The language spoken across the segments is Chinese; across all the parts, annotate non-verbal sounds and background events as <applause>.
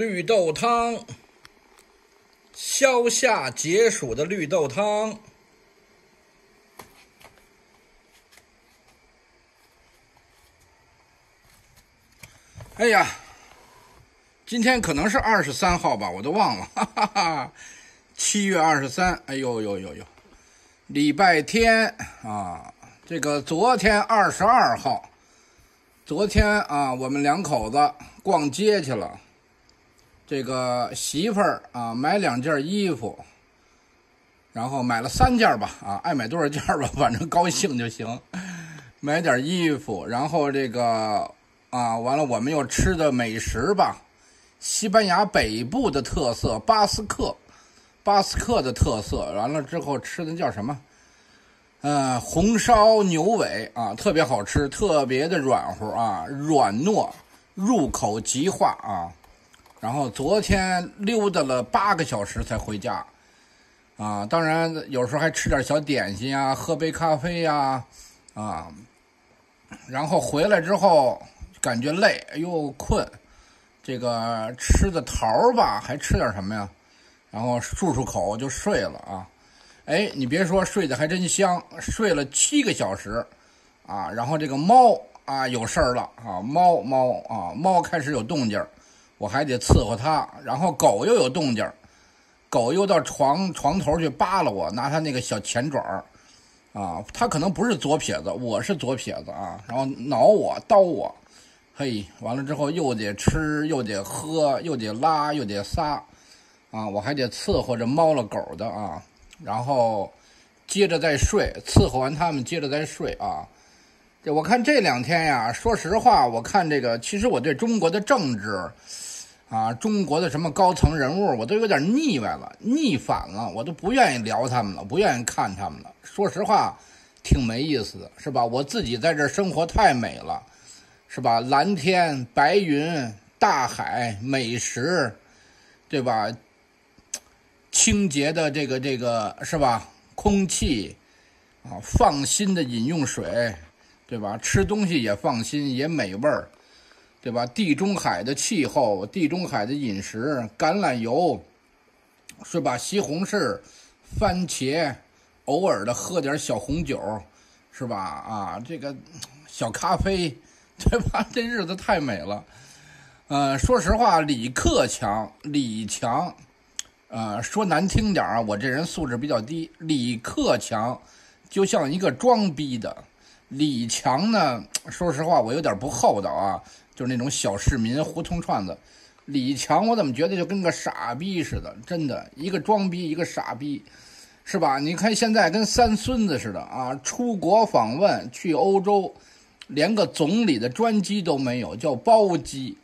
绿豆汤，消夏解暑的绿豆汤。哎呀，今天可能是二十三号吧，我都忘了，哈哈哈。七月二十三，哎呦呦呦呦，礼拜天啊，这个昨天二十二号，昨天啊，我们两口子逛街去了。这个媳妇儿啊，买两件衣服，然后买了三件吧，啊，爱买多少件吧，反正高兴就行。<laughs> 买点衣服，然后这个啊，完了我们又吃的美食吧，西班牙北部的特色巴斯克。巴斯克的特色，完了之后吃的叫什么？呃，红烧牛尾啊，特别好吃，特别的软乎啊，软糯，入口即化啊。然后昨天溜达了八个小时才回家，啊，当然有时候还吃点小点心呀，喝杯咖啡呀，啊，然后回来之后感觉累，又困，这个吃的桃吧，还吃点什么呀？然后漱漱口就睡了啊，哎，你别说，睡得还真香，睡了七个小时，啊，然后这个猫啊有事儿了啊，猫猫啊，猫开始有动静我还得伺候它，然后狗又有动静狗又到床床头去扒拉我，拿它那个小前爪啊，它可能不是左撇子，我是左撇子啊，然后挠我叨我，嘿，完了之后又得吃又得喝又得拉又得撒。啊，我还得伺候着猫了狗的啊，然后接着再睡，伺候完他们接着再睡啊。这我看这两天呀，说实话，我看这个，其实我对中国的政治啊，中国的什么高层人物，我都有点腻歪了，逆反了，我都不愿意聊他们了，不愿意看他们了。说实话，挺没意思的，是吧？我自己在这生活太美了，是吧？蓝天白云、大海、美食，对吧？清洁的这个这个是吧？空气啊，放心的饮用水，对吧？吃东西也放心，也美味儿，对吧？地中海的气候，地中海的饮食，橄榄油是吧？西红柿、番茄，偶尔的喝点小红酒，是吧？啊，这个小咖啡，<laughs> 对吧？这日子太美了。呃，说实话，李克强，李强。呃，说难听点啊，我这人素质比较低。李克强就像一个装逼的，李强呢，说实话，我有点不厚道啊，就是那种小市民胡同串子。李强，我怎么觉得就跟个傻逼似的？真的，一个装逼，一个傻逼，是吧？你看现在跟三孙子似的啊，出国访问去欧洲，连个总理的专机都没有，叫包机。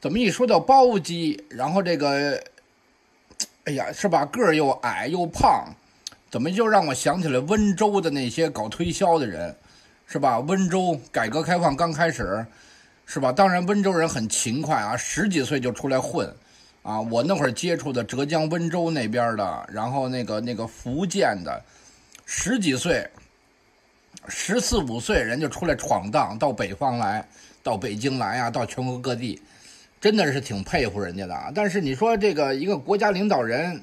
怎么一说叫包机，然后这个？哎呀，是吧？个儿又矮又胖，怎么就让我想起来温州的那些搞推销的人，是吧？温州改革开放刚开始，是吧？当然，温州人很勤快啊，十几岁就出来混，啊，我那会儿接触的浙江温州那边的，然后那个那个福建的，十几岁，十四五岁人就出来闯荡，到北方来，到北京来啊，到全国各地。真的是挺佩服人家的啊！但是你说这个一个国家领导人，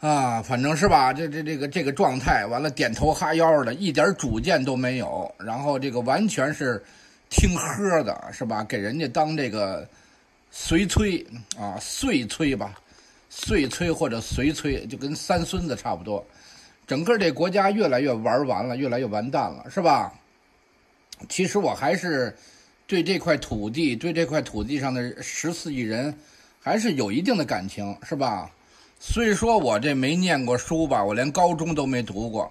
啊，反正是吧，这这这个这个状态，完了点头哈腰的，一点主见都没有，然后这个完全是听喝的，是吧？给人家当这个随催啊，碎催吧，碎催或者随催，就跟三孙子差不多。整个这国家越来越玩完了，越来越完蛋了，是吧？其实我还是。对这块土地，对这块土地上的十四亿人，还是有一定的感情，是吧？虽说我这没念过书吧，我连高中都没读过，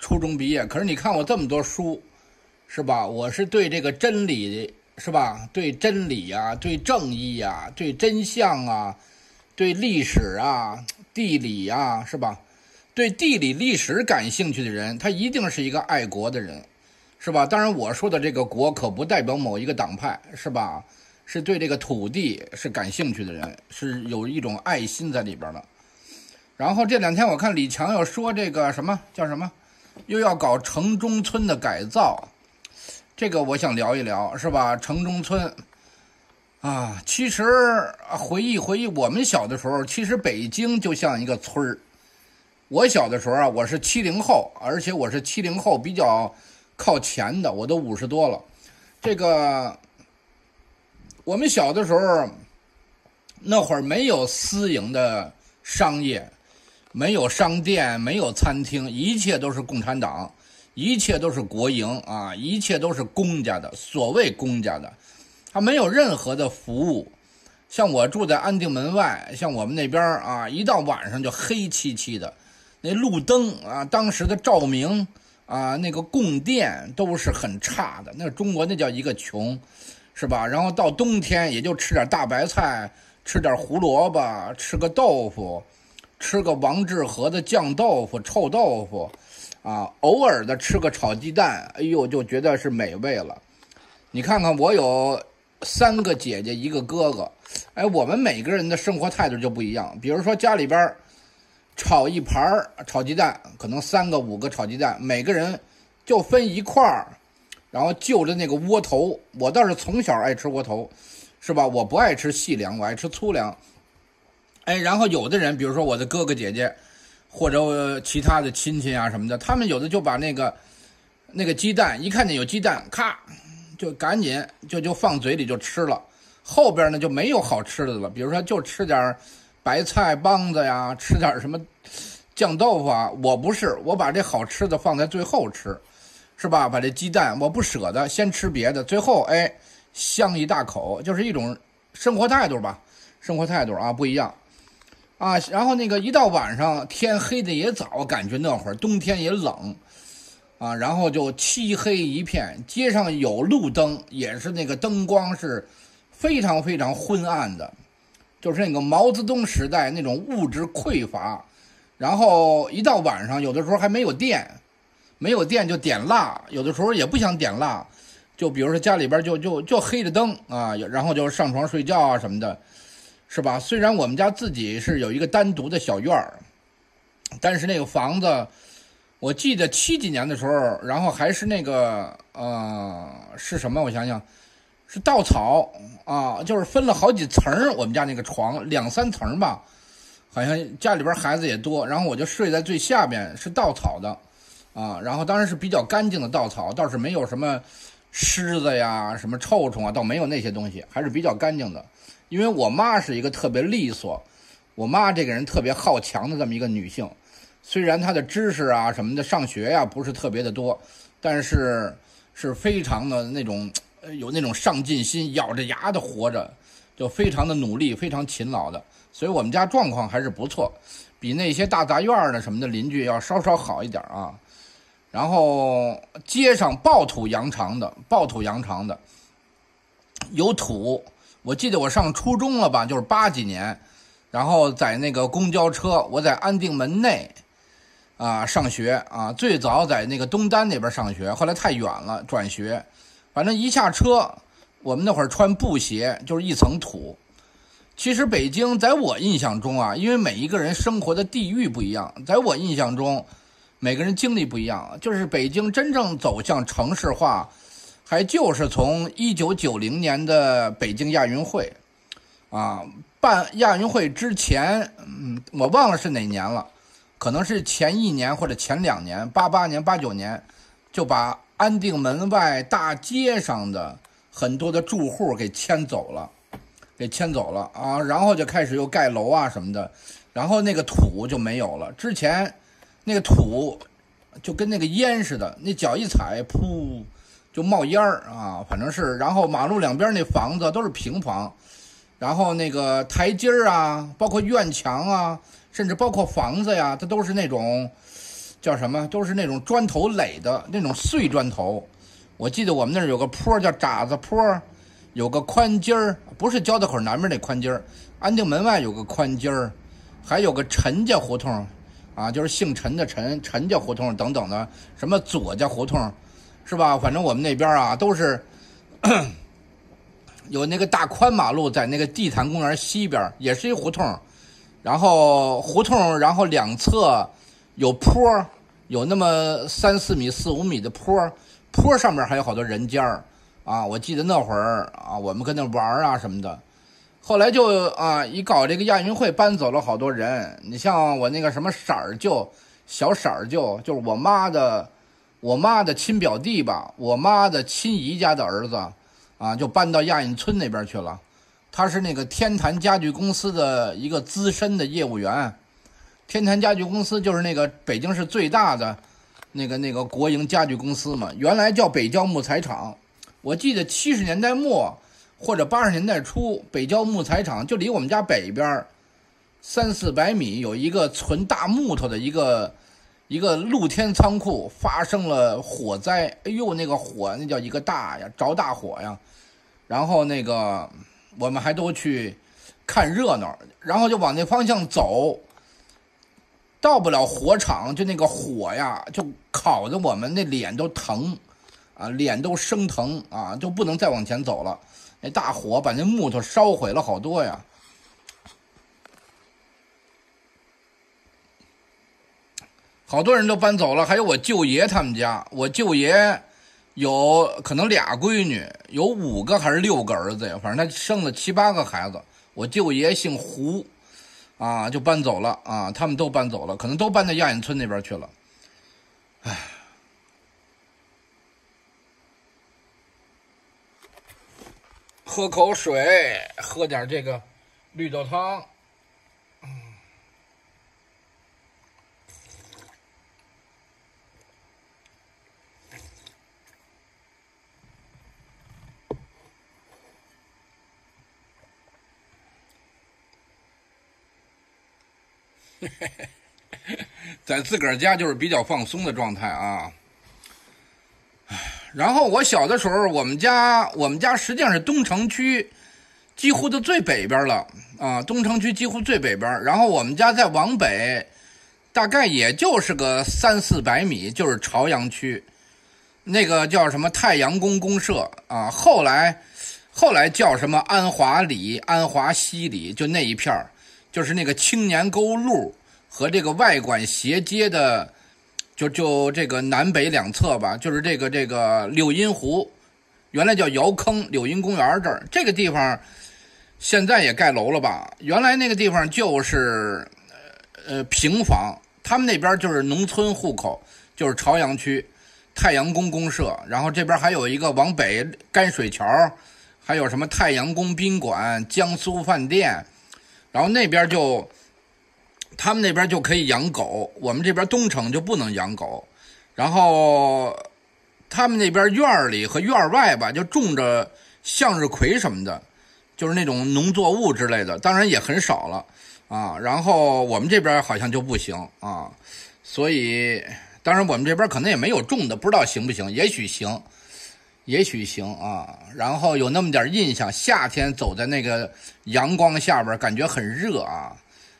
初中毕业。可是你看我这么多书，是吧？我是对这个真理，是吧？对真理呀，对正义呀，对真相啊，对历史啊，地理呀，是吧？对地理历史感兴趣的人，他一定是一个爱国的人。是吧？当然，我说的这个国可不代表某一个党派，是吧？是对这个土地是感兴趣的人，是有一种爱心在里边的。然后这两天我看李强又说这个什么叫什么，又要搞城中村的改造，这个我想聊一聊，是吧？城中村，啊，其实回忆回忆我们小的时候，其实北京就像一个村儿。我小的时候啊，我是七零后，而且我是七零后比较靠前的，我都五十多了。这个我们小的时候，那会儿没有私营的商业，没有商店，没有餐厅，一切都是共产党，一切都是国营啊，一切都是公家的，所谓公家的。它没有任何的服务，像我住在安定门外，像我们那边啊，一到晚上就黑漆漆的，那路灯啊，当时的照明啊，那个供电都是很差的。那中国那叫一个穷，是吧？然后到冬天也就吃点大白菜，吃点胡萝卜，吃个豆腐，吃个王致和的酱豆腐、臭豆腐，啊，偶尔的吃个炒鸡蛋，哎呦，就觉得是美味了。你看看我有。三个姐姐一个哥哥，哎，我们每个人的生活态度就不一样。比如说家里边炒一盘炒鸡蛋，可能三个五个炒鸡蛋，每个人就分一块儿，然后就着那个窝头。我倒是从小爱吃窝头，是吧？我不爱吃细粮，我爱吃粗粮。哎，然后有的人，比如说我的哥哥姐姐，或者其他的亲戚啊什么的，他们有的就把那个那个鸡蛋，一看见有鸡蛋，咔。就赶紧就就放嘴里就吃了，后边呢就没有好吃的了。比如说就吃点白菜帮子呀，吃点什么酱豆腐啊。我不是，我把这好吃的放在最后吃，是吧？把这鸡蛋我不舍得，先吃别的，最后哎香一大口，就是一种生活态度吧，生活态度啊不一样啊。然后那个一到晚上天黑的也早，感觉那会儿冬天也冷。啊，然后就漆黑一片，街上有路灯，也是那个灯光是非常非常昏暗的，就是那个毛泽东时代那种物质匮乏。然后一到晚上，有的时候还没有电，没有电就点蜡，有的时候也不想点蜡，就比如说家里边就就就黑着灯啊，然后就上床睡觉啊什么的，是吧？虽然我们家自己是有一个单独的小院儿，但是那个房子。我记得七几年的时候，然后还是那个呃，是什么？我想想，是稻草啊，就是分了好几层我们家那个床两三层吧，好像家里边孩子也多，然后我就睡在最下边，是稻草的啊。然后当然是比较干净的稻草，倒是没有什么虱子呀、什么臭虫啊，倒没有那些东西，还是比较干净的。因为我妈是一个特别利索，我妈这个人特别好强的这么一个女性。虽然她的知识啊什么的上学呀不是特别的多，但是是非常的那种有那种上进心，咬着牙的活着，就非常的努力，非常勤劳的。所以我们家状况还是不错，比那些大杂院的什么的邻居要稍稍好一点啊。然后街上暴土扬长的，暴土扬长的有土。我记得我上初中了吧，就是八几年，然后在那个公交车，我在安定门内。啊，上学啊，最早在那个东单那边上学，后来太远了，转学。反正一下车，我们那会儿穿布鞋，就是一层土。其实北京在我印象中啊，因为每一个人生活的地域不一样，在我印象中，每个人经历不一样。就是北京真正走向城市化，还就是从一九九零年的北京亚运会，啊，办亚运会之前，嗯，我忘了是哪年了。可能是前一年或者前两年，八八年、八九年，就把安定门外大街上的很多的住户给迁走了，给迁走了啊，然后就开始又盖楼啊什么的，然后那个土就没有了。之前那个土就跟那个烟似的，那脚一踩，噗，就冒烟儿啊，反正是。然后马路两边那房子都是平房，然后那个台阶儿啊，包括院墙啊。甚至包括房子呀，它都是那种叫什么？都是那种砖头垒的那种碎砖头。我记得我们那儿有个坡叫渣子坡，有个宽街儿，不是交道口南边那宽街儿，安定门外有个宽街儿，还有个陈家胡同，啊，就是姓陈的陈陈家胡同等等的，什么左家胡同，是吧？反正我们那边啊都是有那个大宽马路，在那个地坛公园西边也是一胡同。然后胡同，然后两侧有坡有那么三四米、四五米的坡坡上面还有好多人家儿，啊，我记得那会儿啊，我们跟那玩啊什么的。后来就啊，一搞这个亚运会，搬走了好多人。你像我那个什么婶儿舅、小婶儿舅，就是我妈的，我妈的亲表弟吧，我妈的亲姨家的儿子，啊，就搬到亚运村那边去了。他是那个天坛家具公司的一个资深的业务员。天坛家具公司就是那个北京市最大的那个那个国营家具公司嘛，原来叫北郊木材厂。我记得七十年代末。或者八十年代初，北郊木材厂就离我们家北边三四百米，有一个存大木头的一个一个露天仓库，发生了火灾。哎呦，那个火那叫一个大呀，着大火呀！然后那个我们还都去看热闹，然后就往那方向走，到不了火场，就那个火呀，就烤的我们那脸都疼啊，脸都生疼啊，就不能再往前走了。那大火把那木头烧毁了好多呀，好多人都搬走了，还有我舅爷他们家。我舅爷有可能俩闺女，有五个还是六个儿子呀？反正他生了七八个孩子。我舅爷姓胡，啊，就搬走了啊，他们都搬走了，可能都搬到亚运村那边去了。唉。喝口水，喝点这个绿豆汤。<laughs> 在自个儿家就是比较放松的状态啊。然后我小的时候，我们家我们家实际上是东城区几乎的最北边了啊，东城区几乎最北边。然后我们家再往北，大概也就是个三四百米，就是朝阳区，那个叫什么太阳宫公社啊。后来后来叫什么安华里、安华西里，就那一片儿就是那个青年沟路和这个外管斜街的。就就这个南北两侧吧，就是这个这个柳荫湖，原来叫窑坑柳荫公园这儿，这个地方现在也盖楼了吧？原来那个地方就是呃平房，他们那边就是农村户口，就是朝阳区太阳宫公社，然后这边还有一个往北干水桥，还有什么太阳宫宾馆、江苏饭店，然后那边就。他们那边就可以养狗，我们这边东城就不能养狗。然后他们那边院里和院外吧，就种着向日葵什么的，就是那种农作物之类的，当然也很少了啊。然后我们这边好像就不行啊，所以当然我们这边可能也没有种的，不知道行不行，也许行，也许行啊。然后有那么点印象，夏天走在那个阳光下边，感觉很热啊。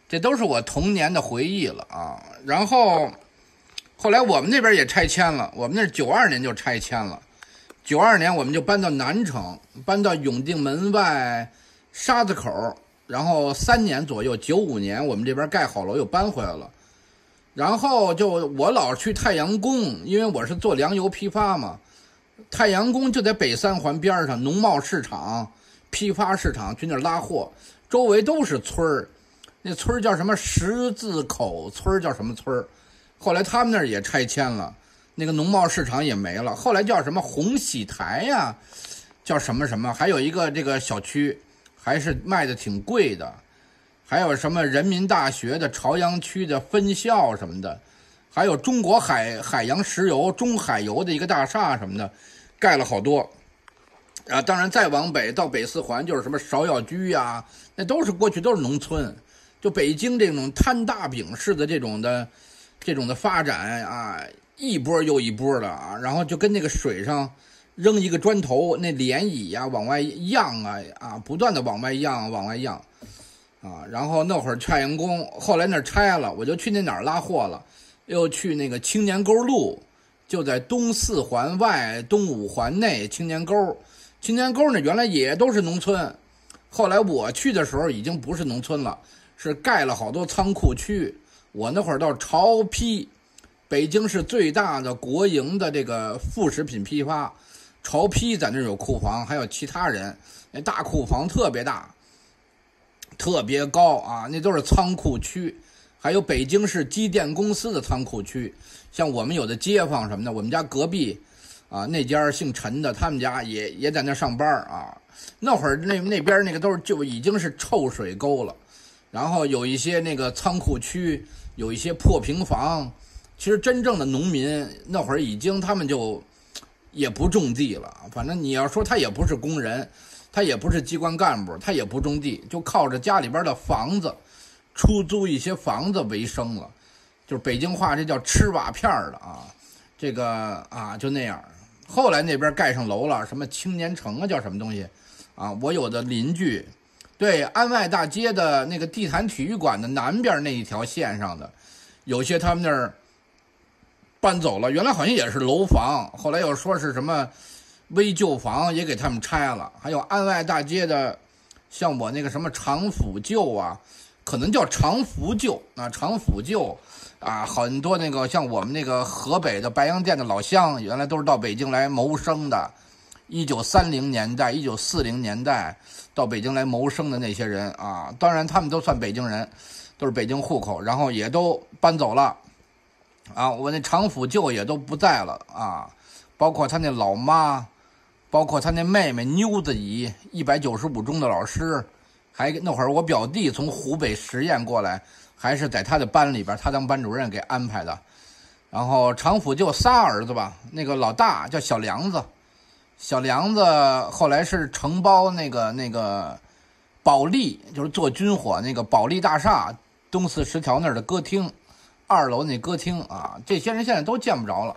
这都是我童年的回忆了啊！然后后来我们那边也拆迁了，我们那九二年就拆迁了。九二年我们就搬到南城，搬到永定门外沙子口。然后三年左右，九五年我们这边盖好楼又搬回来了。然后就我老去太阳宫，因为我是做粮油批发嘛。太阳宫就在北三环边上，农贸市场、批发市场去那儿拉货，周围都是村儿。那村叫什么十字口村叫什么村后来他们那儿也拆迁了，那个农贸市场也没了。后来叫什么红喜台呀，叫什么什么？还有一个这个小区，还是卖的挺贵的。还有什么人民大学的朝阳区的分校什么的，还有中国海海洋石油中海油的一个大厦什么的，盖了好多。啊，当然再往北到北四环就是什么芍药居呀，那都是过去都是农村。就北京这种摊大饼式的这种的，这种的发展啊，一波又一波的啊，然后就跟那个水上扔一个砖头，那涟漪呀往外漾啊啊，不断的往外漾，往外漾啊。然后那会儿太阳宫，后来那拆了，我就去那哪儿拉货了，又去那个青年沟路，就在东四环外、东五环内青年沟。青年沟呢，原来也都是农村，后来我去的时候已经不是农村了。是盖了好多仓库区，我那会儿到潮批，北京市最大的国营的这个副食品批发，潮批在那有库房，还有其他人，那大库房特别大，特别高啊，那都是仓库区。还有北京市机电公司的仓库区，像我们有的街坊什么的，我们家隔壁，啊，那家姓陈的，他们家也也在那上班啊。那会儿那那边那个都是就已经是臭水沟了，然后有一些那个仓库区，有一些破平房。其实真正的农民那会儿已经他们就也不种地了，反正你要说他也不是工人，他也不是机关干部，他也不种地，就靠着家里边的房子。出租一些房子为生了，就是北京话，这叫吃瓦片儿的啊，这个啊就那样。后来那边盖上楼了，什么青年城啊，叫什么东西啊？我有的邻居，对安外大街的那个地坛体育馆的南边那一条线上的，有些他们那儿搬走了，原来好像也是楼房，后来又说是什么危旧房，也给他们拆了。还有安外大街的，像我那个什么长府旧啊。可能叫长福舅啊，长福舅，啊，很多那个像我们那个河北的白洋淀的老乡，原来都是到北京来谋生的。一九三零年代、一九四零年代到北京来谋生的那些人啊，当然他们都算北京人，都是北京户口，然后也都搬走了。啊，我那长府舅也都不在了啊，包括他那老妈，包括他那妹妹妞子姨，一百九十五中的老师。还那会儿，我表弟从湖北十堰过来，还是在他的班里边，他当班主任给安排的。然后常府就仨儿子吧，那个老大叫小梁子，小梁子后来是承包那个那个保利，就是做军火那个保利大厦东四十条那儿的歌厅，二楼那歌厅啊，这些人现在都见不着了。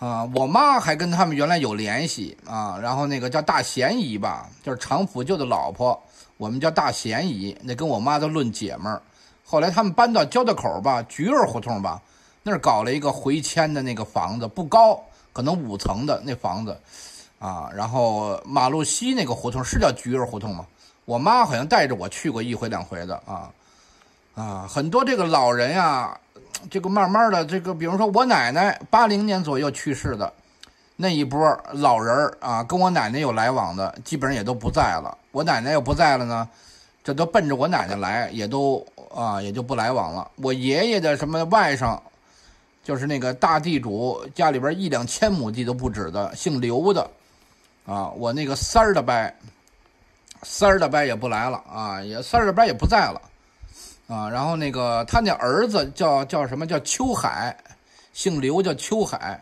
啊，我妈还跟他们原来有联系啊，然后那个叫大贤姨吧，就是常府舅的老婆。我们叫大贤姨，那跟我妈都论姐们儿。后来他们搬到交道口吧，菊儿胡同吧，那儿搞了一个回迁的那个房子，不高，可能五层的那房子，啊，然后马路西那个胡同是叫菊儿胡同吗？我妈好像带着我去过一回两回的啊，啊，很多这个老人呀，这个慢慢的这个，比如说我奶奶八零年左右去世的。那一波老人儿啊，跟我奶奶有来往的，基本上也都不在了。我奶奶要不在了呢，这都奔着我奶奶来，也都啊，也就不来往了。我爷爷的什么外甥，就是那个大地主，家里边一两千亩地都不止的，姓刘的，啊，我那个三儿的伯，三儿的伯也不来了啊，也三儿的伯也不在了，啊，然后那个他那儿子叫叫什么叫秋海，姓刘叫秋海。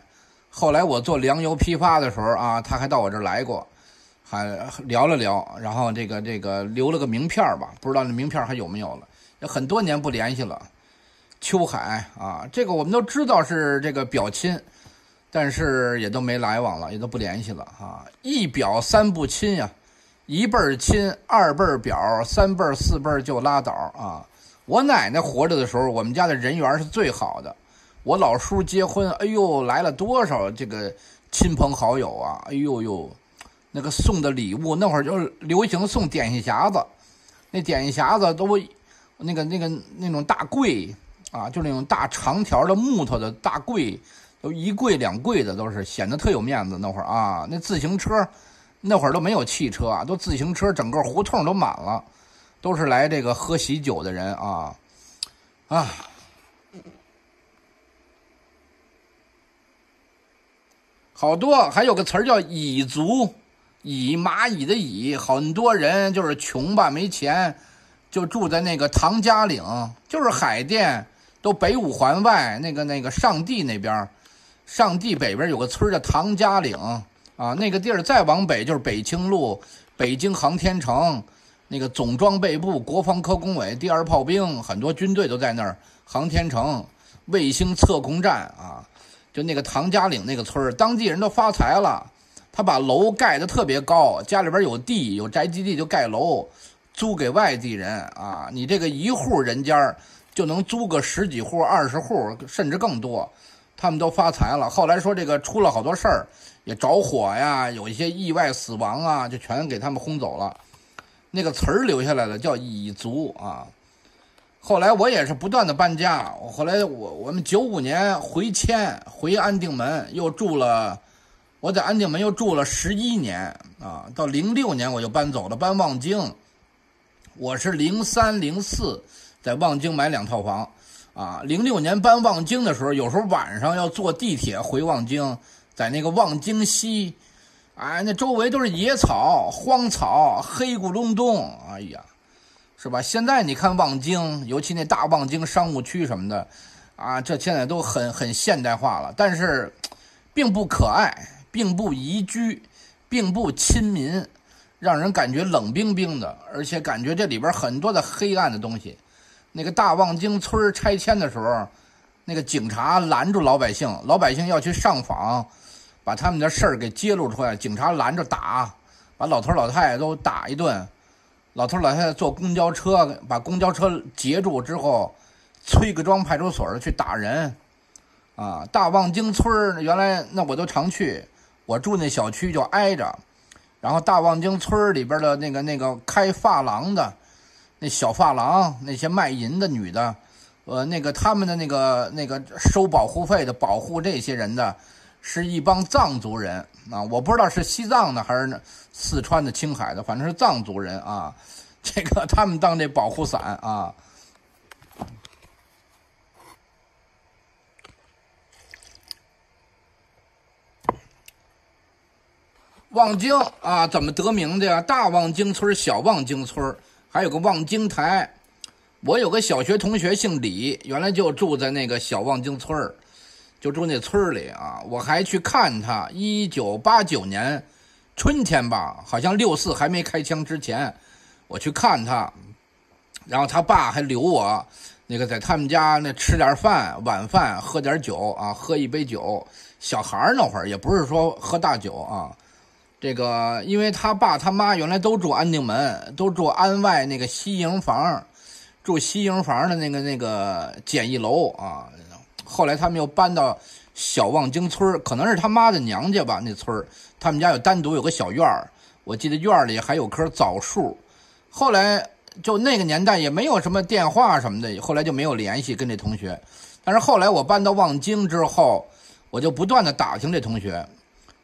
后来我做粮油批发的时候啊，他还到我这儿来过，还聊了聊，然后这个这个留了个名片吧，不知道那名片还有没有了，很多年不联系了。秋海啊，这个我们都知道是这个表亲，但是也都没来往了，也都不联系了啊。一表三不亲呀，一辈儿亲，二辈儿表，三辈儿四辈儿就拉倒啊。我奶奶活着的时候，我们家的人缘是最好的。我老叔结婚，哎呦，来了多少这个亲朋好友啊！哎呦呦，那个送的礼物，那会儿就流行送点心匣子，那点心匣子都那个那个那种大柜啊，就那种大长条的木头的大柜，都一柜两柜的都是，显得特有面子。那会儿啊，那自行车，那会儿都没有汽车啊，都自行车，整个胡同都满了，都是来这个喝喜酒的人啊啊。好多还有个词儿叫蚁族，蚁蚂蚁的蚁，很多人就是穷吧，没钱，就住在那个唐家岭，就是海淀，都北五环外那个那个上地那边，上地北边有个村叫唐家岭啊，那个地儿再往北就是北清路、北京航天城，那个总装备部、国防科工委、第二炮兵，很多军队都在那儿。航天城、卫星测控站啊。就那个唐家岭那个村儿，当地人都发财了，他把楼盖得特别高，家里边有地有宅基地就盖楼，租给外地人啊。你这个一户人家就能租个十几户、二十户，甚至更多，他们都发财了。后来说这个出了好多事儿，也着火呀，有一些意外死亡啊，就全给他们轰走了。那个词儿留下来了，叫蚁族啊。后来我也是不断的搬家，我后来我我们九五年回迁回安定门，又住了，我在安定门又住了十一年啊，到零六年我就搬走了，搬望京。我是零三零四在望京买两套房啊，零六年搬望京的时候，有时候晚上要坐地铁回望京，在那个望京西，哎，那周围都是野草、荒草，黑咕隆咚，哎呀，是吧？现在你看望京，尤其那大望京商务区什么的，啊，这现在都很很现代化了，但是并不可爱。并不宜居，并不亲民，让人感觉冷冰冰的，而且感觉这里边很多的黑暗的东西。那个大望京村拆迁的时候，那个警察拦住老百姓，老百姓要去上访，把他们的事儿给揭露出来，警察拦着打，把老头老太太都打一顿。老头老太太坐公交车，把公交车截住之后，崔各庄派出所去打人。啊，大望京村原来那我都常去。我住那小区就挨着，然后大望京村里边的那个那个开发廊的，那小发廊那些卖淫的女的，呃，那个他们的那个那个收保护费的保护这些人的，是一帮藏族人啊，我不知道是西藏的还是四川的、青海的，反正是藏族人啊，<laughs> 这个他们当这保护伞啊。望京啊，怎么得名的呀？大望京村、小望京村，还有个望京台。我有个小学同学姓李，原来就住在那个小望京村就住那村里啊。我还去看他，一九八九年春天吧，好像六四还没开枪之前，我去看他，然后他爸还留我，那个在他们家那吃点饭，晚饭喝点酒啊，喝一杯酒。小孩那会儿也不是说喝大酒啊。这个，因为他爸他妈原来都住安定门，都住安外那个西营房，住西营房的那个那个简易楼啊。后来他们又搬到小望京村可能是他妈的娘家吧。那村他们家有单独有个小院儿，我记得院里还有棵枣树。后来就那个年代也没有什么电话什么的，后来就没有联系跟这同学。但是后来我搬到望京之后，我就不断的打听这同学。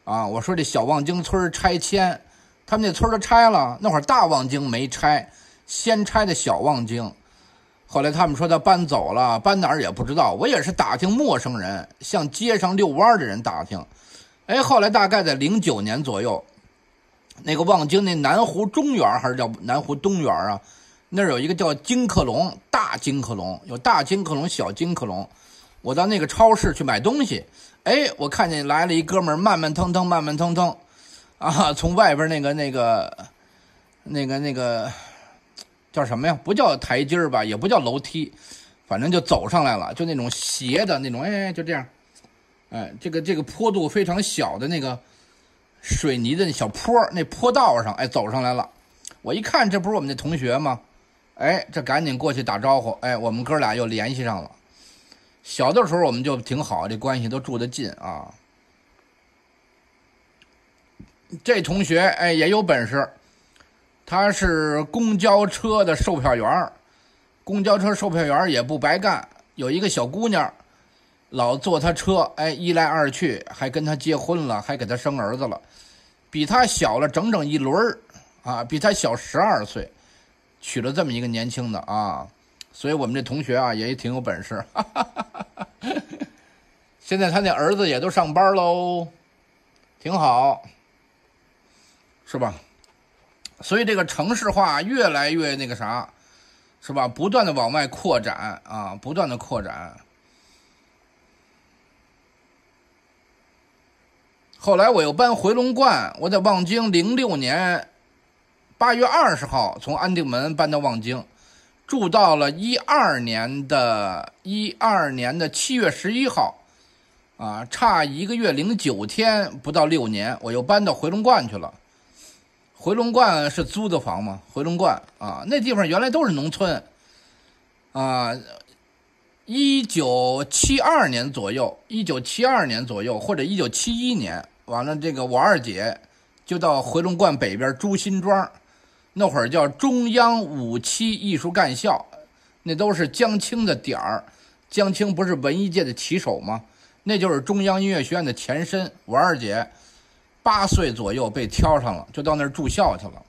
啊，我说这小望京村拆迁，他们那村都拆了。那会儿大望京没拆，先拆的小望京。后来他们说他搬走了，搬哪儿也不知道。我也是打听陌生人，向街上遛弯的人打听。哎，后来大概在零九年左右，那个望京那南湖中园还是叫南湖东园啊？那儿有一个叫金客隆，大金客隆，有大金客隆、小金客隆。我到那个超市去买东西。哎，我看见来了一哥们儿，慢慢腾腾，慢慢腾腾，啊，从外边那个那个那个那个叫什么呀？不叫台阶儿吧，也不叫楼梯，反正就走上来了，就那种斜的那种，哎，就这样，哎，这个这个坡度非常小的那个水泥的小坡，那坡道上，哎，走上来了。我一看，这不是我们的同学吗？哎，这赶紧过去打招呼，哎，我们哥俩又联系上了。小的时候我们就挺好，这关系都住得近啊。这同学哎也有本事，他是公交车的售票员公交车售票员也不白干。有一个小姑娘，老坐他车，哎，一来二去还跟他结婚了，还给他生儿子了，比他小了整整一轮儿啊，比他小十二岁，娶了这么一个年轻的啊。所以我们这同学啊也挺有本事，<laughs> 现在他那儿子也都上班喽，挺好，是吧？所以这个城市化越来越那个啥，是吧？不断的往外扩展啊，不断的扩展。后来我又搬回龙观，我在望京，零六年八月二十号从安定门搬到望京。住到了一二年的一二年的七月十一号，啊，差一个月零九天，不到六年，我又搬到回龙观去了。回龙观是租的房吗？回龙观啊，那地方原来都是农村，啊，一九七二年左右，一九七二年左右，或者一九七一年，完了，这个我二姐就到回龙观北边朱辛庄。那会儿叫中央五七艺术干校，那都是江青的点儿。江青不是文艺界的旗手吗？那就是中央音乐学院的前身。我二姐八岁左右被挑上了，就到那儿住校去了。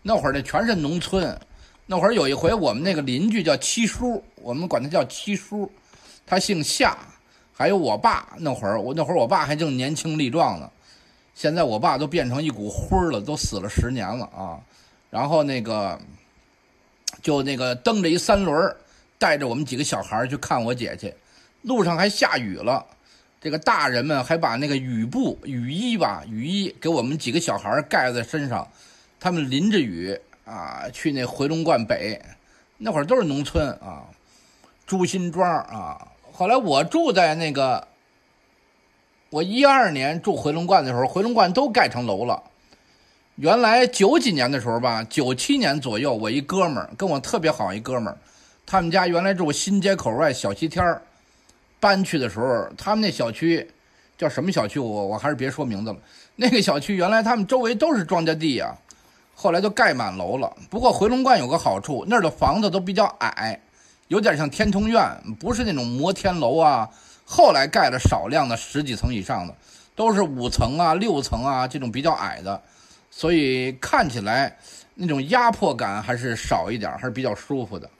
那会儿那全是农村，那会儿有一回我们那个邻居叫七叔，我们管他叫七叔，他姓夏，还有我爸。那会儿我那会儿我爸还正年轻力壮呢，现在我爸都变成一股灰了，都死了十年了啊。然后那个就那个蹬着一三轮，带着我们几个小孩去看我姐去，路上还下雨了。这个大人们还把那个雨布、雨衣吧，雨衣给我们几个小孩盖在身上，他们淋着雨啊，去那回龙观北，那会儿都是农村啊，朱辛庄啊。后来我住在那个，我一二年住回龙观的时候，回龙观都盖成楼了。原来九几年的时候吧，九七年左右，我一哥们儿跟我特别好一哥们儿，他们家原来住新街口外小西天儿。搬去的时候，他们那小区叫什么小区？我我还是别说名字了。那个小区原来他们周围都是庄稼地呀，后来都盖满楼了。不过回龙观有个好处，那儿的房子都比较矮，有点像天通苑，不是那种摩天楼啊。后来盖了少量的十几层以上的，都是五层啊、六层啊这种比较矮的，所以看起来那种压迫感还是少一点，还是比较舒服的。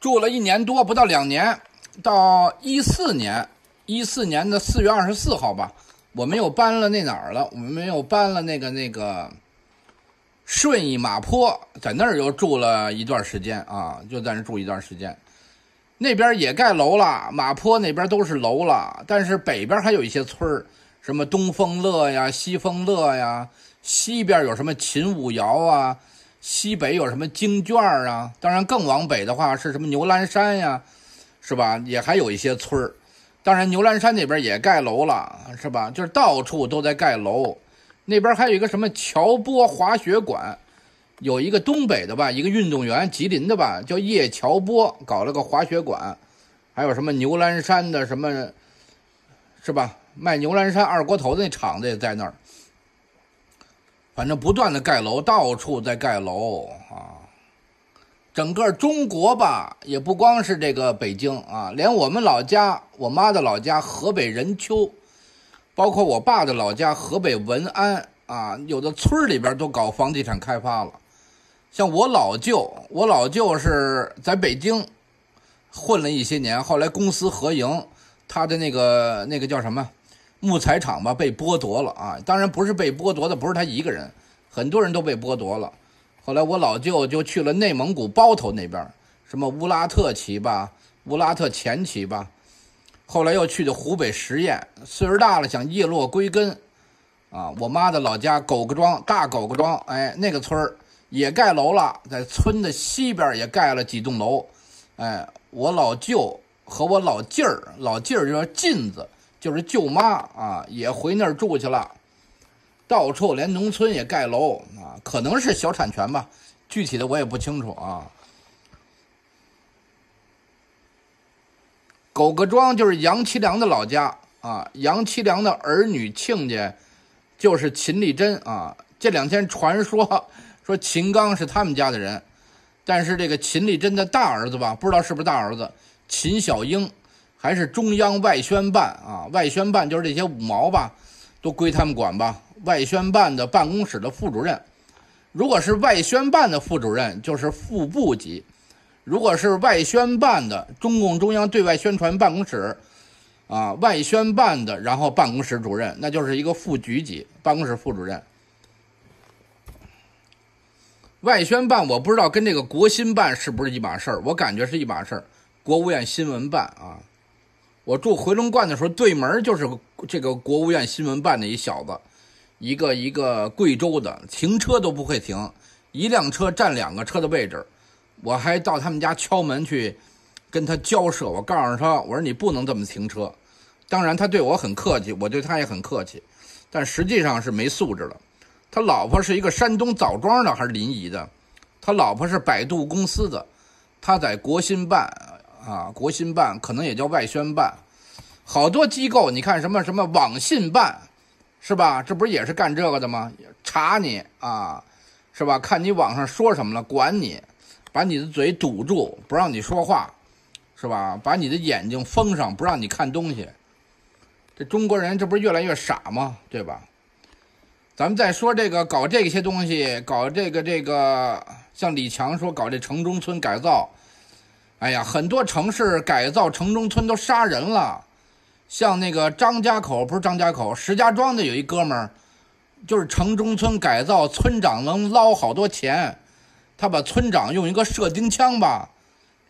住了一年多，不到两年，到一四年，一四年的四月二十四号吧，我们又搬了那哪儿了？我们又搬了那个那个顺义马坡，在那儿又住了一段时间啊，就在那住一段时间。那边也盖楼了，马坡那边都是楼了，但是北边还有一些村儿，什么东风乐呀、西风乐呀，西边有什么秦武窑啊。西北有什么京圈啊？当然，更往北的话是什么牛栏山呀，是吧？也还有一些村儿。当然，牛栏山那边也盖楼了，是吧？就是到处都在盖楼。那边还有一个什么乔波滑雪馆，有一个东北的吧，一个运动员，吉林的吧，叫叶乔波，搞了个滑雪馆。还有什么牛栏山的什么，是吧？卖牛栏山二锅头的那厂子也在那儿。反正不断的盖楼，到处在盖楼啊！整个中国吧，也不光是这个北京啊，连我们老家，我妈的老家河北任丘，包括我爸的老家河北文安啊，有的村里边都搞房地产开发了。像我老舅，我老舅是在北京混了一些年，后来公私合营，他的那个那个叫什么？木材厂吧被剥夺了啊！当然不是被剥夺的，不是他一个人，很多人都被剥夺了。后来我老舅就去了内蒙古包头那边，什么乌拉特旗吧、乌拉特前旗吧。后来又去的湖北十堰，岁数大了想叶落归根啊！我妈的老家狗各庄大狗各庄，哎，那个村儿也盖楼了，在村的西边也盖了几栋楼。哎，我老舅和我老劲儿，老劲儿就叫劲子。就是舅妈啊，也回那儿住去了，到处连农村也盖楼啊，可能是小产权吧，具体的我也不清楚啊。狗各庄就是杨七良的老家啊，杨七良的儿女亲家就是秦丽珍啊。这两天传说说秦刚是他们家的人，但是这个秦丽珍的大儿子吧，不知道是不是大儿子秦小英。还是中央外宣办啊，外宣办就是这些五毛吧，都归他们管吧。外宣办的办公室的副主任，如果是外宣办的副主任，就是副部级；如果是外宣办的中共中央对外宣传办公室，啊，外宣办的然后办公室主任，那就是一个副局级办公室副主任。外宣办我不知道跟这个国新办是不是一码事儿，我感觉是一码事儿。国务院新闻办啊。我住回龙观的时候，对门就是这个国务院新闻办的一小子，一个一个贵州的，停车都不会停，一辆车占两个车的位置。我还到他们家敲门去跟他交涉，我告诉他，我说你不能这么停车。当然他对我很客气，我对他也很客气，但实际上是没素质了。他老婆是一个山东枣庄的还是临沂的，他老婆是百度公司的，他在国新办。啊，国新办可能也叫外宣办，好多机构，你看什么什么网信办，是吧？这不是也是干这个的吗？查你啊，是吧？看你网上说什么了，管你。把你的嘴堵住，不让你说话，是吧？把你的眼睛封上，不让你看东西。这中国人这不是越来越傻吗？对吧？咱们再说这个搞这些东西，搞这个这个，像李强说搞这城中村改造，哎呀，很多城市改造城中村都杀人了。像那个张家口不是张家口，石家庄的有一哥们儿，就是城中村改造，村长能捞好多钱，他把村长用一个射钉枪吧，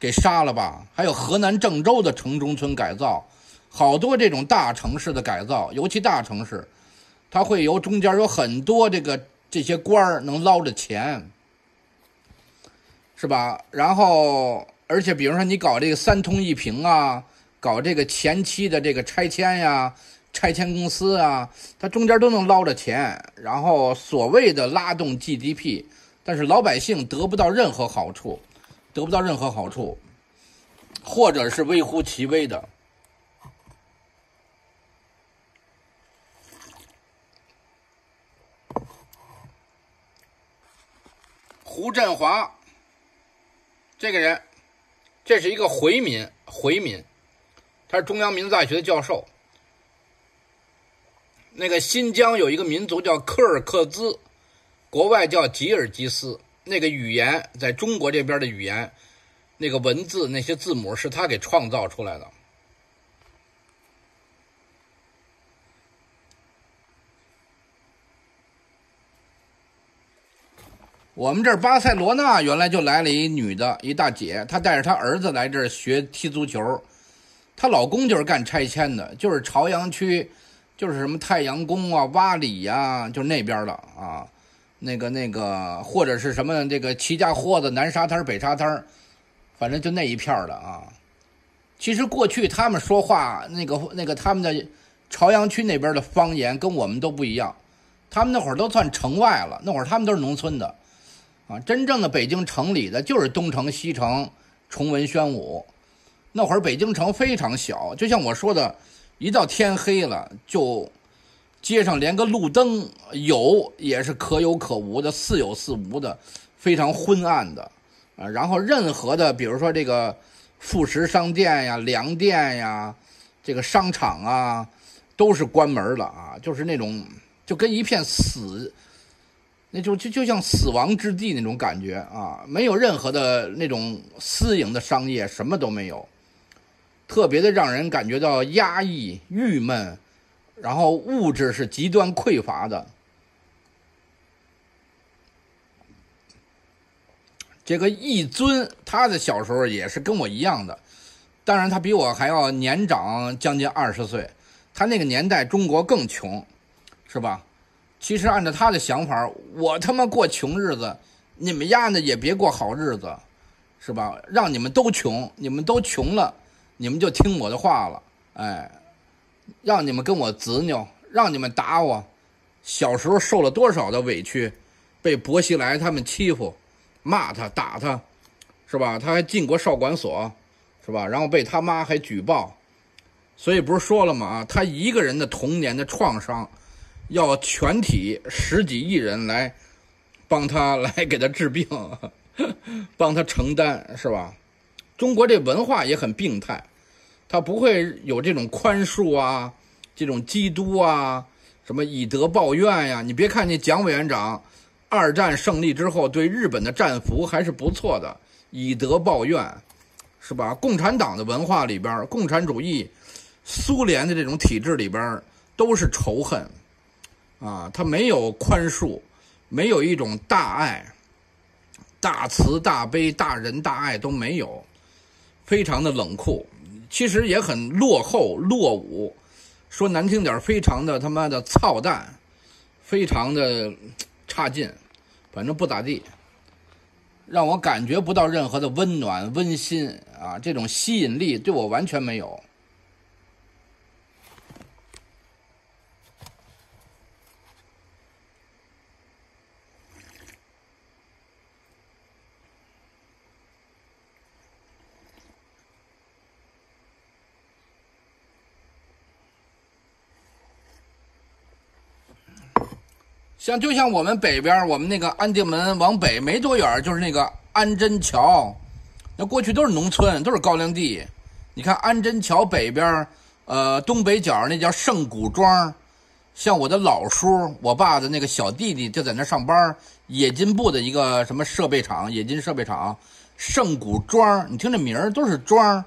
给杀了吧。还有河南郑州的城中村改造，好多这种大城市的改造，尤其大城市，它会由中间有很多这个这些官儿能捞着钱，是吧？然后而且比如说你搞这个三通一平啊。搞这个前期的这个拆迁呀，拆迁公司啊，它中间都能捞着钱，然后所谓的拉动 GDP，但是老百姓得不到任何好处，得不到任何好处，或者是微乎其微的。胡振华这个人，这是一个回民，回民。他是中央民族大学的教授。那个新疆有一个民族叫柯尔克孜，国外叫吉尔吉斯。那个语言在中国这边的语言，那个文字那些字母是他给创造出来的。我们这儿巴塞罗那原来就来了一女的，一大姐，她带着她儿子来这儿学踢足球。她老公就是干拆迁的，就是朝阳区，就是什么太阳宫啊、洼里呀，就那边的啊，那个那个或者是什么这个齐家豁子、南沙滩、北沙滩，反正就那一片的啊。其实过去他们说话那个那个他们的朝阳区那边的方言跟我们都不一样，他们那会儿都算城外了，那会儿他们都是农村的啊。真正的北京城里的就是东城、西城、崇文、宣武。那会儿北京城非常小，就像我说的，一到天黑了，就街上连个路灯有也是可有可无的，似有似无的，非常昏暗的啊。然后任何的，比如说这个副食商店呀、粮店呀、这个商场啊，都是关门了啊，就是那种就跟一片死，那就就就像死亡之地那种感觉啊，没有任何的那种私营的商业，什么都没有。特别的让人感觉到压抑、郁闷，然后物质是极端匮乏的。这个一尊，他的小时候也是跟我一样的，当然他比我还要年长将近二十岁。他那个年代中国更穷，是吧？其实按照他的想法，我他妈过穷日子，你们丫的也别过好日子，是吧？让你们都穷，你们都穷了。你们就听我的话了，哎，让你们跟我执拗，让你们打我。小时候受了多少的委屈，被薄熙来他们欺负，骂他打他，是吧？他还进过少管所，是吧？然后被他妈还举报，所以不是说了吗？啊，他一个人的童年的创伤，要全体十几亿人来帮他来给他治病，<laughs> 帮他承担，是吧？中国这文化也很病态。他不会有这种宽恕啊，这种基督啊，什么以德报怨呀？你别看那蒋委员长，二战胜利之后对日本的战俘还是不错的，以德报怨，是吧？共产党的文化里边，共产主义、苏联的这种体制里边都是仇恨，啊，他没有宽恕，没有一种大爱、大慈大悲、大仁大爱都没有，非常的冷酷。其实也很落后落伍，说难听点非常的他妈的操蛋，非常的差劲，反正不咋地，让我感觉不到任何的温暖温馨啊，这种吸引力对我完全没有。像就像我们北边，我们那个安定门往北没多远，就是那个安贞桥，那过去都是农村，都是高粱地。你看安贞桥北边，呃，东北角那叫圣古庄，像我的老叔，我爸的那个小弟弟就在那上班，冶金部的一个什么设备厂，冶金设备厂，圣古庄，你听这名儿都是庄，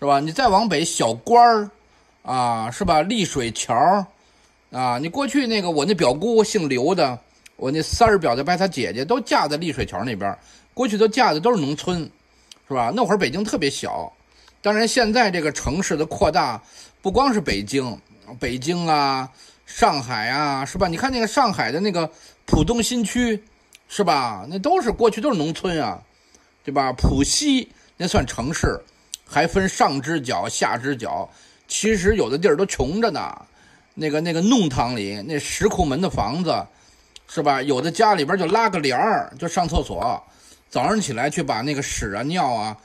是吧？你再往北，小官儿，啊，是吧？丽水桥，啊，你过去那个我那表姑姓刘的。我那三儿表的、伯他姐姐都嫁在丽水桥那边，过去都嫁的都是农村，是吧？那会儿北京特别小，当然现在这个城市的扩大，不光是北京，北京啊、上海啊，是吧？你看那个上海的那个浦东新区，是吧？那都是过去都是农村啊，对吧？浦西那算城市，还分上支角、下支角，其实有的地儿都穷着呢。那个那个弄堂里那石库门的房子。是吧？有的家里边就拉个帘儿，就上厕所，早上起来去把那个屎啊、尿啊，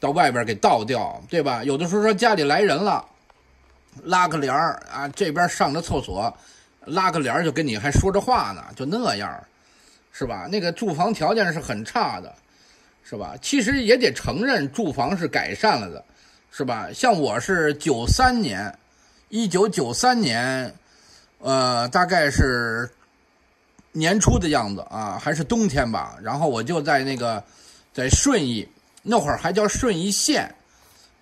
到外边给倒掉，对吧？有的时候说家里来人了，拉个帘儿啊，这边上着厕所，拉个帘儿就跟你还说着话呢，就那样，是吧？那个住房条件是很差的，是吧？其实也得承认住房是改善了的，是吧？像我是九三年，一九九三年，呃，大概是。年初的样子啊，还是冬天吧。然后我就在那个，在顺义那会儿还叫顺义县，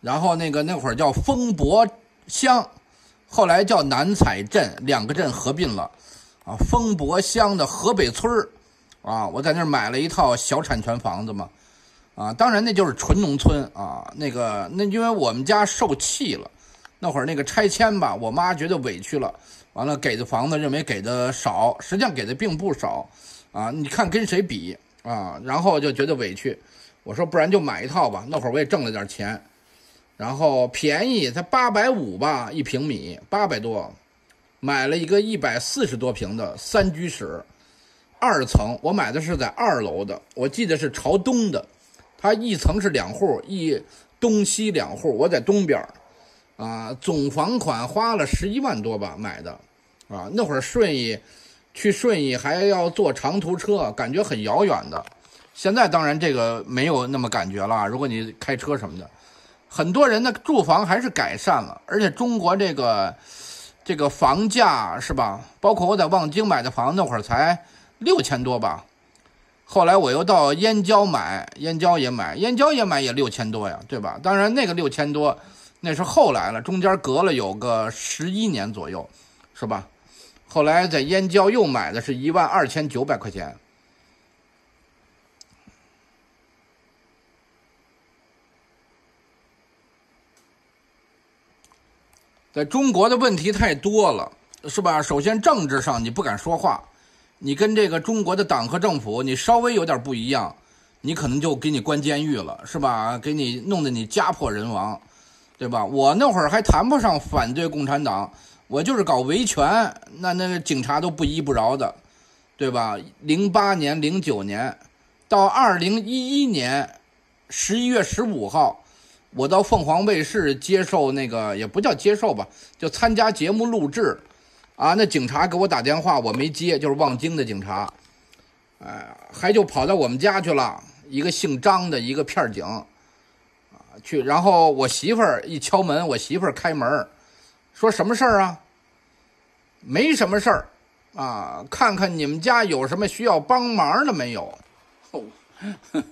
然后那个那会儿叫丰博乡，后来叫南彩镇，两个镇合并了啊。丰博乡的河北村儿啊，我在那儿买了一套小产权房子嘛啊，当然那就是纯农村啊。那个那因为我们家受气了，那会儿那个拆迁吧，我妈觉得委屈了。完了，给的房子认为给的少，实际上给的并不少，啊，你看跟谁比啊？然后就觉得委屈，我说不然就买一套吧。那会儿我也挣了点钱，然后便宜，才八百五吧一平米，八百多，买了一个一百四十多平的三居室，二层。我买的是在二楼的，我记得是朝东的，它一层是两户，一东西两户，我在东边。啊，总房款花了十一万多吧买的，啊，那会儿顺义，去顺义还要坐长途车，感觉很遥远的。现在当然这个没有那么感觉了。如果你开车什么的，很多人的住房还是改善了，而且中国这个这个房价是吧？包括我在望京买的房，那会儿才六千多吧。后来我又到燕郊买，燕郊也买，燕郊也买也六千多呀，对吧？当然那个六千多。那是后来了，中间隔了有个十一年左右，是吧？后来在燕郊又买的是一万二千九百块钱。在中国的问题太多了，是吧？首先政治上你不敢说话，你跟这个中国的党和政府你稍微有点不一样，你可能就给你关监狱了，是吧？给你弄得你家破人亡。对吧？我那会儿还谈不上反对共产党，我就是搞维权，那那个警察都不依不饶的，对吧？零八年、零九年，到二零一一年十一月十五号，我到凤凰卫视接受那个也不叫接受吧，就参加节目录制，啊，那警察给我打电话，我没接，就是望京的警察，哎，还就跑到我们家去了，一个姓张的一个片警。去，然后我媳妇儿一敲门，我媳妇儿开门，说什么事儿啊？没什么事儿，啊，看看你们家有什么需要帮忙的没有？哦 <laughs>